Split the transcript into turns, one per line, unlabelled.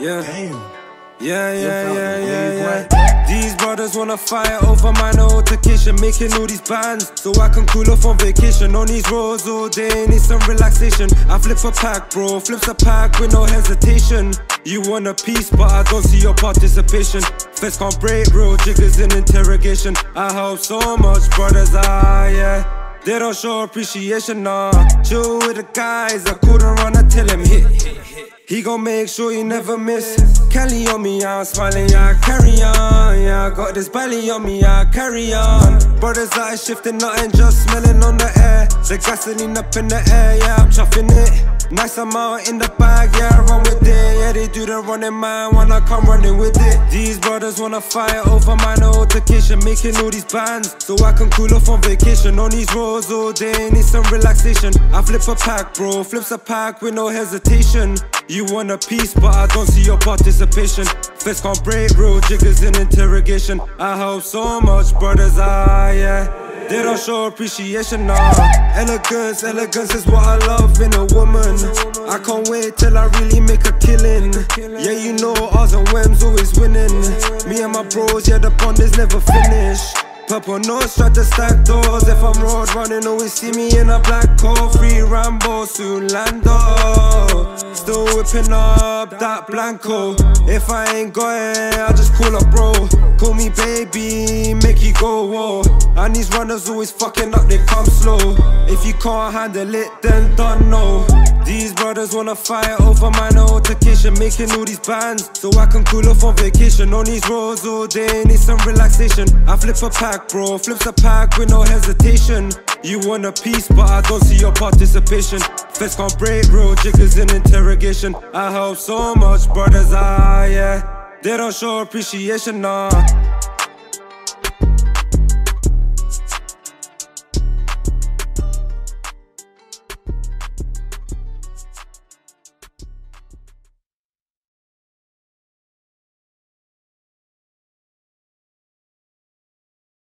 Yeah. Damn. Yeah, yeah, yeah, yeah, yeah. These brothers wanna fight over my notification, making all these bands so I can cool off on vacation. On these roads all day, need some relaxation. I flip a pack, bro, flips a pack with no hesitation. You want a piece, but I don't see your participation. Feds can't break, real jiggers in interrogation. I hope so much, brothers, ah, yeah. They don't show appreciation, nah. Chill with the guys, I couldn't run, I tell him hit. He gon' make sure he never miss. Cali on me, I'm smiling, yeah, carry on. Yeah, I got this belly on me, yeah, carry on. Brothers out shifting, nothing, just smelling on the air. The gasoline up in the air, yeah, I'm chuffing. Nice amount in the bag, yeah, I run with it. Yeah, they do the running man when I come running with it. These brothers wanna fight over my notification, making all these bands so I can cool off on vacation. On these roads all day, need some relaxation. I flip a pack, bro, flips a pack with no hesitation. You want a piece, but I don't see your participation. Feds can't break real jiggers in interrogation. I hope so much, brothers, ah, yeah. They don't show appreciation, nah. Elegance, elegance is what I love in. I can't wait till I really make a killing. Yeah, you know, ours and Wems always winning. Me and my bros, yeah, the bond is never finished. Purple nose, try to stack doors. If I'm road running, always see me in a black coat. Free Rambo, soon lando. Still whipping up that Blanco. If I ain't got it, I just call a bro. Call me baby, make you go whoa. And these runners always fucking up, they come slow. If you can't handle it, then don't know. These brothers wanna fight over my notification, making all these bands so I can cool off on vacation. On these roads all day, need some relaxation. I flip a pack, bro, flips a pack with no hesitation. You want a piece, but I don't see your participation. Feds can't break real jiggers in interrogation. I hope so much, brothers, ah, yeah. They don't show appreciation, nah.